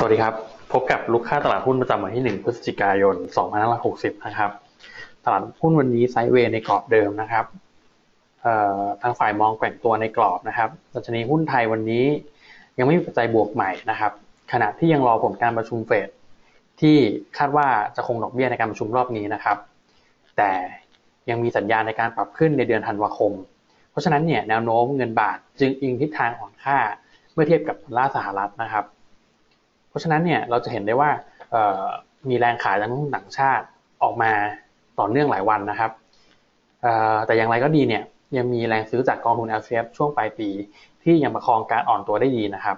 สวัสดีครับ พบกับลูกค้าตลาดหุ้นประจำวันที่ 1 พฤศจิกายน 2560 นะครับ ตลาดหุ้นวันนี้ไซด์เวย์ในกรอบเดิมนะครับทางฝ่ายมองแกว่งตัวในกรอบนะครับดัชนีหุ้นไทยวันนี้ยังไม่มีปัจจัยบวกใหม่นะครับ ขณะที่ยังรอผลการประชุมเฟดที่คาดว่าจะคงดอกเบี้ยในการประชุมรอบนี้นะครับ แต่ยังมีสัญญาณในการปรับขึ้นในเดือนธันวาคม เพราะฉะนั้นเนี่ยแนวโน้มเงินบาทจึงอิงทิศทางอ่อนค่าเมื่อเทียบกับดอลลาร์สหรัฐนะครับ เพราะฉะนั้นเนี่ยเราจะเห็นได้ว่ามีแรงขายจากนักลงทุนต่างชาติออกมาต่อเนื่องหลายวันนะครับแต่อย่างไรก็ดีเนี่ยยังมีแรงซื้อจากกองทุน LCF ช่วงปลายปี ที่ยังประคองการอ่อนตัวได้ดีนะครับ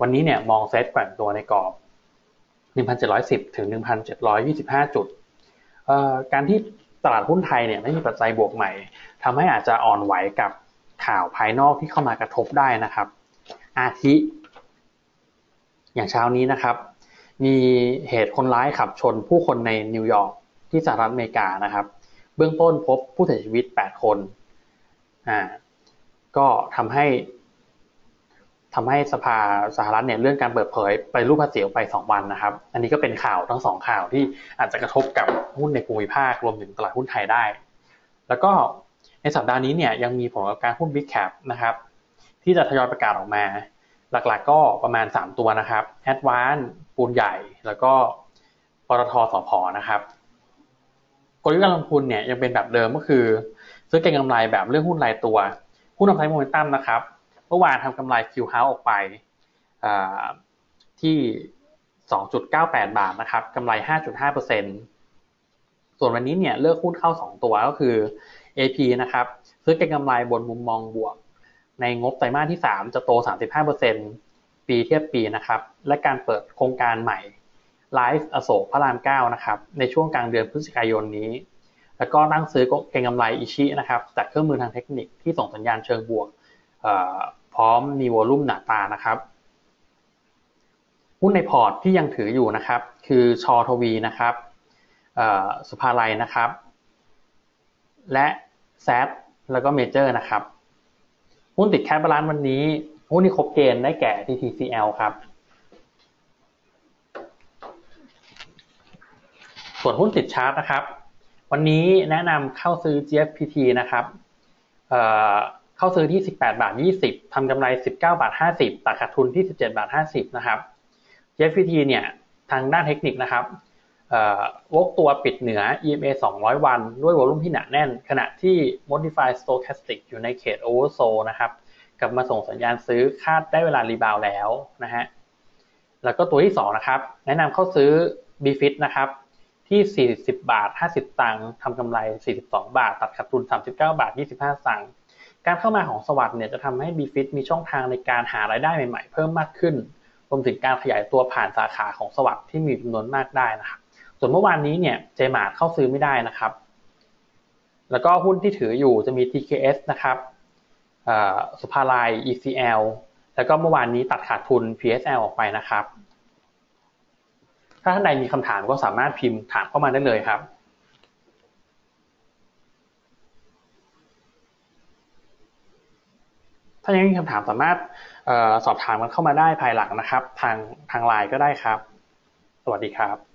วันนี้เนี่ยมองเซตแกว่งตัวในกรอบ 1,710 ถึง 1,725 จุด การที่ตลาดหุ้นไทยเนี่ยไม่มีปัจจัยบวกใหม่ทำให้อาจจะอ่อนไหวกับข่าวภายนอกที่เข้ามากระทบได้นะครับ อาทิ อย่างเช้านี้นะครับ มีเหตุคนร้ายขับชนผู้คนในนิวยอร์กที่สหรัฐอเมริกานะครับ เบื้องต้นพบผู้เสียชีวิต 8 คนอ่าก็ทำให้ทำให้สภาสหรัฐเนี่ยเรื่องการเปิดเผยไปรูปภาษีออกไป 2 วันนะครับ อันนี้ก็เป็นข่าวทั้งสองข่าวที่อาจจะกระทบกับหุ้นในภูมิภาครวมถึงตลาดหุ้นไทยได้ แล้วก็ในสัปดาห์นี้เนี่ยยังมีผลการหุ้น Big Cap นะครับ ที่จะทยอยประกาศออกมา หลักๆ ก็ประมาณ 3 ตัวนะครับ a d v a n c e ปูนใหญ่ แล้วก็ปตทสพนะครับกลยุทธ์การลงทุนเนี่ยยังเป็นแบบเดิมก็คือ ซื้อเก็งกำไรแบบเรื่องหุ้นรายตัว หุ้นนำไซโมเมนตัมนะครับเมื่อวานทำกำไรคิวเฮาออกไปที่ 2.98 บาทนะครับกำไร 5.5%ส่วนวันนี้เนี่ยเลือกหุ้นเข้า 2 ตัวก็คือ AP นะครับซื้อเก็งกำไรบนมุมมองบวก ในงบไตรมาสที่ 3 จะโต 35%ปีเทียบปีนะครับ และการเปิดโครงการใหม่ไลฟ์อโศกพระราม 9 นะครับ ในช่วงกลางเดือนพฤศจิกายนนี้ แล้วก็นั่งซื้อเก็งกำไรอิชินะครับจากเครื่องมือทางเทคนิคที่ส่งสัญญาณเชิงบวกพร้อมมี volume หนาตานะครับหุ้นใน port ที่ยังถืออยู่นะครับ คือช ทวีนะครับศุภาลัยนะครับ และแซดแล้วก็เมเจอร์นะครับ หุ้นติด cap balance วันนี้ หุ้นที่ครบเกณฑ์ได้แก่ TTCL ครับ ส่วนหุ้นติดชาร์ตนะครับ วันนี้แนะนำเข้าซื้อ GFPT นะครับเเข้าซื้อที่ 18 บาท 20ทำกำไร 19 บาท 50ตัดขาดทุนที่ 17 บาท 50 นะครับ GFPT เนี่ย ทางด้านเทคนิคนะครับ วกตัวปิดเหนือ EMA 200 วัน ด้วยวอลุ่มที่หนาแน่น ขณะที่ Modified Stochastic อยู่ในเขต Oversold นะครับกลับมาส่งสัญญาณซื้อคาดได้เวลารีบาวแล้วนะฮะแล้วก็ตัวที่2นะครับแนะนำเข้าซื้อ BFIT นะครับที่ 40 บาท 50 ตังค์ทำกำไร 42 บาท ตัดขาดทุน 39 บาท 25 ตังค์การเข้ามาของสวัสด์เนี่ยจะทำให้ BFIT มีช่องทางในการหารายได้ใหม่ๆ เพิ่มมากขึ้น รวมถึงการขยายตัวผ่านสาขาของสวัสด์ที่มีจำนวนมากได้นะครับ ส่วนเมื่อวานนี้เนี่ยเจมาร์เข้าซื้อไม่ได้นะครับ แล้วก็หุ้นที่ถืออยู่จะมี TKS นะครับสุภาลัย ECL แล้วก็เมื่อวานนี้ตัดขาดทุน PSL ออกไปนะครับ ถ้าท่านใดมีคำถามก็สามารถพิมพ์ถามเข้ามาได้เลยครับถ้ายังมีคำถามสามารถออสอบถามกันเข้ามาได้ภายหลังนะครับ ทางทางไลน์ก็ได้ครับ สวัสดีครับ